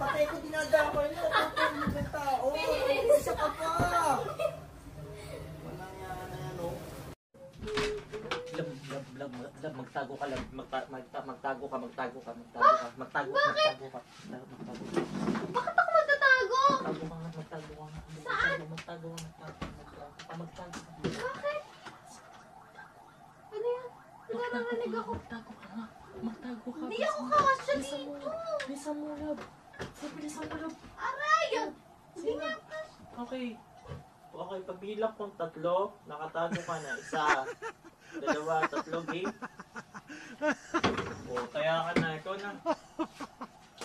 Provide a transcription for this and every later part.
Patay ko dinadamay mo. Patay mo ng tao. Isa ka pa. Oh. Lab, lab, lab, lab, magtago ka, lab, magta, magta, magtago ka, magtago ka, magtago ka, ah! magtago ka, magtago. Bakit ako magtatago? Magtago ka nga, magtago ka nga. Ano Saan? Magtago ka, magtago ka, magtago ka, magtago ka. Narinig ako. Magtago ka nga. Magtago ka. Hindi ako kakasya dito. Bilisan mo, lab. Sige, bilisan mo, lab. Aray! Hindi Sige nga. Okay. Okay, pagbilang kong tatlo, nakatago ka na. Isa, dalawa, tatlo, game. O, kaya ka na. Ikaw na.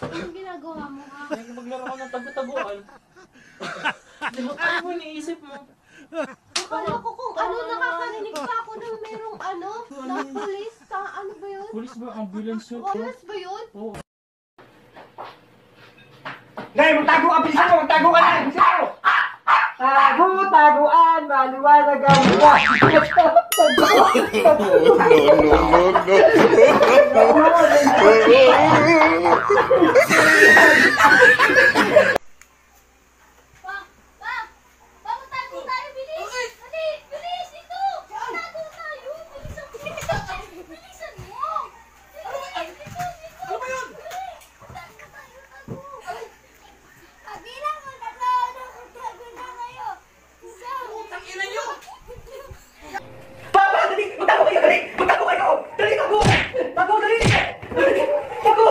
Anong ginagawa mo ha? Maglaro ka ng tago-taguan. Di ba kaya mo iniisip mo? Akala ko kung ano, nakakarinig pa ako ng merong ano, Pulis ba? Ambulance yun? Police ba yun? Oo. Dahil magtago ka, bilisan mo, magtago ka na, bilisan mo! Tago, taguan, maliwanag ang buwan. Pa! Pa! Pa, magtago tayo, bilis! Dali! Bilis! Dito! Magtago tayo! Bilisan mo! Bilisan mo! Bilis! Dito! Dito! Ano ba yun? Magtago tayo! Tago! Kabilang mo na Magtago na kayo! Isa! Utang ina nyo! Papa, dali, magtago kayo, dali, magtago kayo! Dali, tago! Tago, dali! Tago!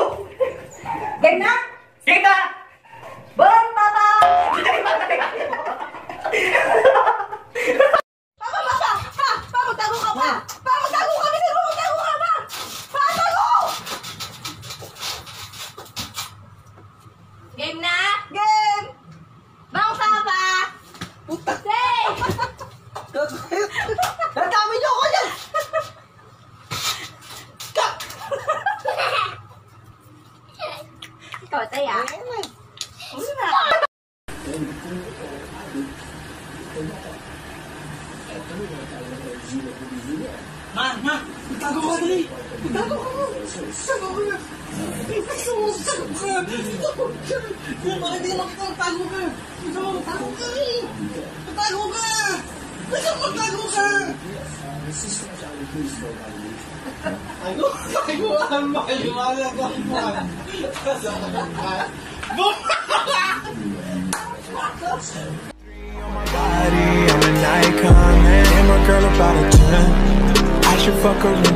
Game na? Game na! Bon, Papa! Dali, Papa, dali! Papa, Papa! Pa! Pa, magtago ka pa! Pa, magtago ka! Bilisan mo, magtago ka pa! Pa, tago! Game na? Game! Bounce ka pa! Say! Nadami niyo ako yan! Ikaw, Taya. Ma, ma! Ka dali! Magtago ka mo! Tago ka! I'm a 10. I should fuck Benz.